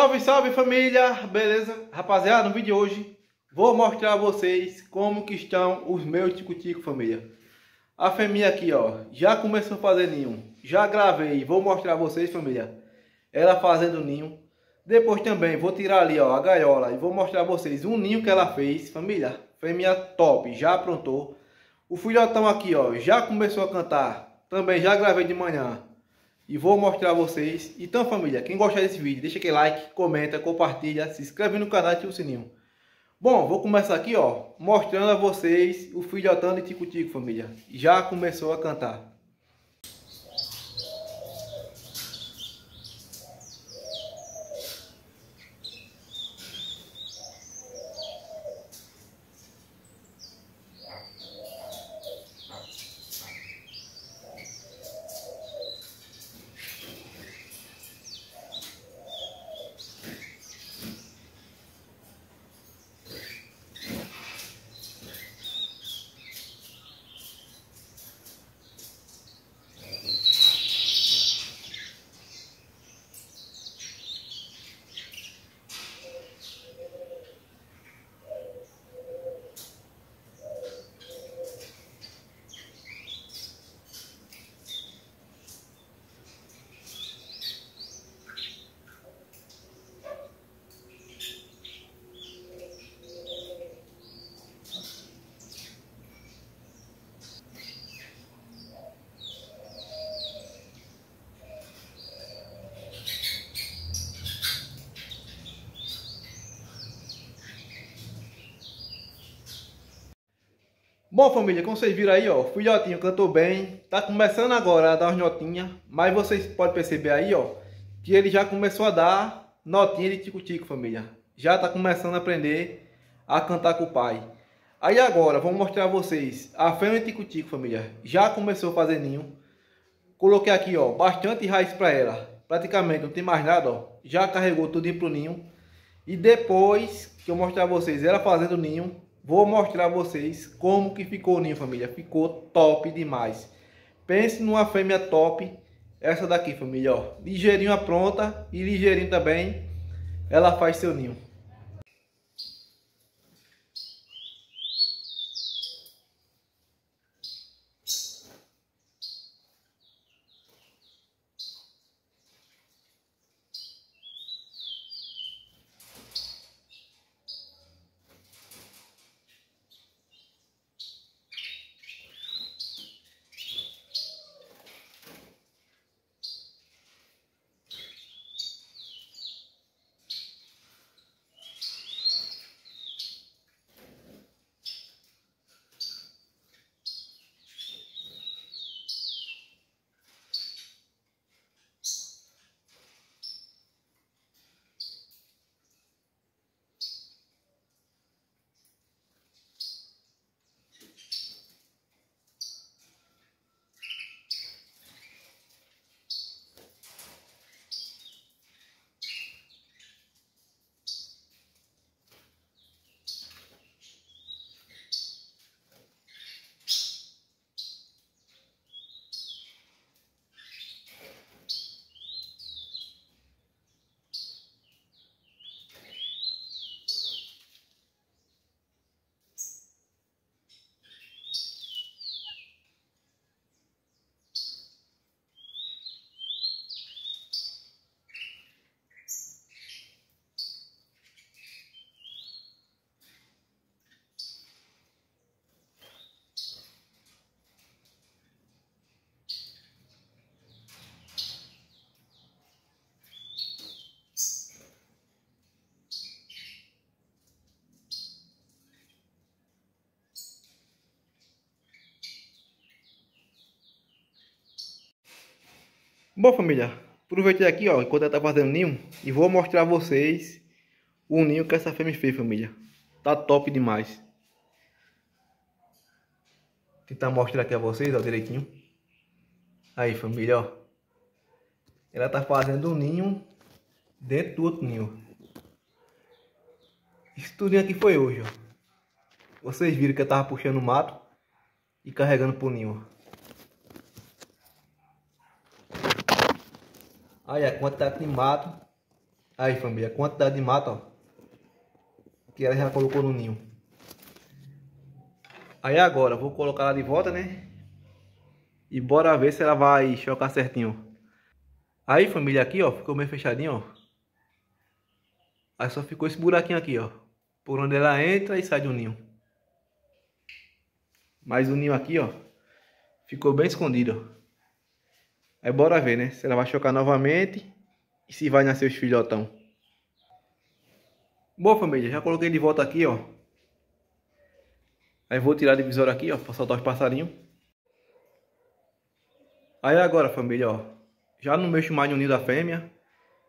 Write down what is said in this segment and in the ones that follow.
Salve, salve família! Beleza? Rapaziada, no vídeo de hoje vou mostrar a vocês como que estão os meus tico-tico, família. A fêmea aqui, ó, já começou a fazer ninho. Já gravei, vou mostrar a vocês, família. Ela fazendo ninho. Depois também vou tirar ali, ó, a gaiola e vou mostrar a vocês um ninho que ela fez, família. Fêmea top, já aprontou. O filhotão aqui, ó, já começou a cantar. Também já gravei de manhã e vou mostrar a vocês. Então família, quem gostar desse vídeo, deixa aquele like, comenta, compartilha, se inscreve no canal e ativa o sininho. Bom, vou começar aqui ó, mostrando a vocês o filhotão de Tico Tico família. Já começou a cantar. Bom família, como vocês viram aí, ó, o filhotinho cantou bem, tá começando agora a dar as notinhas, mas vocês podem perceber aí, ó, que ele já começou a dar notinha de tico-tico, família. Já tá começando a aprender a cantar com o pai. Aí agora, vou mostrar a vocês, a fêmea tico-tico, família, já começou a fazer ninho. Coloquei aqui, ó, bastante raiz para ela, praticamente não tem mais nada, ó, já carregou tudo pro ninho. E depois que eu mostrar a vocês ela fazendo ninho, Vou mostrar a vocês como que ficou o ninho, família. Ficou top demais. Pense numa fêmea top. Essa daqui, família, ó. Ligeirinho pronta e ligeirinho também. Ela faz seu ninho. Bom família, aproveitei aqui ó, enquanto ela tá fazendo ninho e vou mostrar a vocês o ninho que essa fêmea fez família. Tá top demais. Tentar mostrar aqui a vocês ó, direitinho. Aí família ó. Ela tá fazendo um ninho dentro do outro ninho. Isso tudo aqui foi hoje ó. Vocês viram que eu tava puxando o mato e carregando pro ninho ó. Aí a quantidade de mato Aí família, a quantidade de mata, ó. Que ela já colocou no ninho. Aí agora, vou colocar ela de volta, né? E bora ver se ela vai chocar certinho. Aí família, aqui ó, ficou meio fechadinho, ó. Aí só ficou esse buraquinho aqui, ó. Por onde ela entra e sai do ninho. Mas o ninho aqui, ó. Ficou bem escondido, ó. Aí bora ver, né? Se ela vai chocar novamente e se vai nascer os filhotão. Bom, família, já coloquei de volta aqui, ó. Aí vou tirar a divisória aqui, ó, pra soltar os passarinhos. Aí agora, família, ó. Já não mexo mais no ninho da fêmea.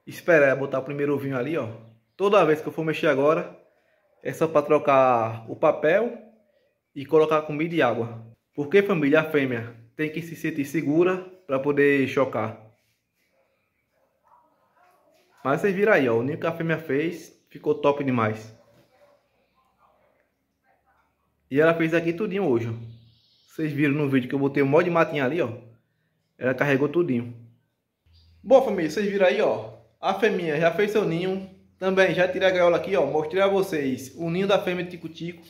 Esperar botar o primeiro ovinho ali, ó. Toda vez que eu for mexer agora, é só para trocar o papel e colocar comida e água. Porque, família, a fêmea tem que se sentir segura para poder chocar. Mas vocês viram aí, ó. O ninho que a fêmea fez ficou top demais. E ela fez aqui tudinho hoje, ó. Vocês viram no vídeo que eu botei um monte de matinha ali, ó. Ela carregou tudinho. Bom, família, vocês viram aí, ó. A fêmea já fez seu ninho. Também já tirei a gaiola aqui, ó. Mostrei a vocês o ninho da fêmea tico-tico.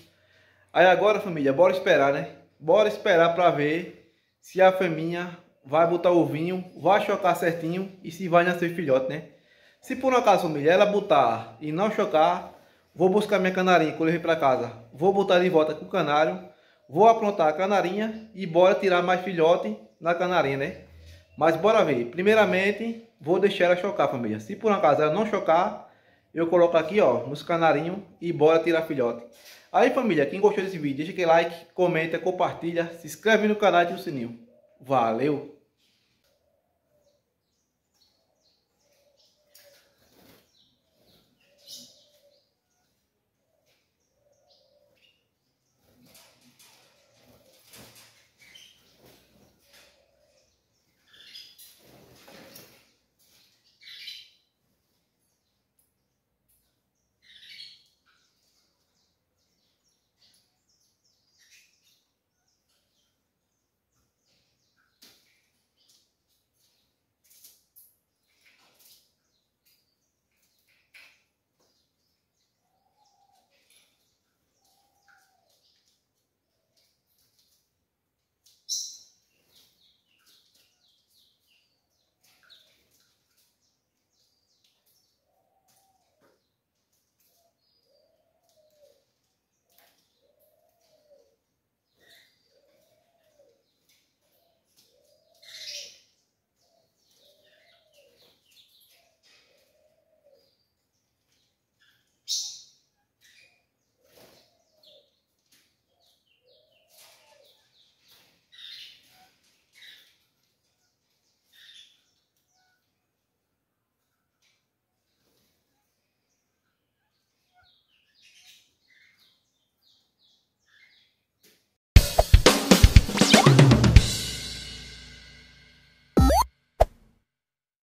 Aí agora, família, bora esperar, né? Bora esperar pra ver se a fêmea vai botar o ovinho, vai chocar certinho e se vai nascer filhote, né? Se por um acaso, família, ela botar e não chocar, vou buscar minha canarinha quando eu pra casa. Vou botar de volta com o canário, vou aprontar a canarinha e bora tirar mais filhote na canarinha, né? Mas bora ver. Primeiramente, vou deixar ela chocar, família. Se por acaso ela não chocar, eu coloco aqui, ó, nos canarinhos e bora tirar filhote. Aí, família, quem gostou desse vídeo, deixa aquele like, comenta, compartilha, se inscreve no canal e ativa o sininho. Valeu!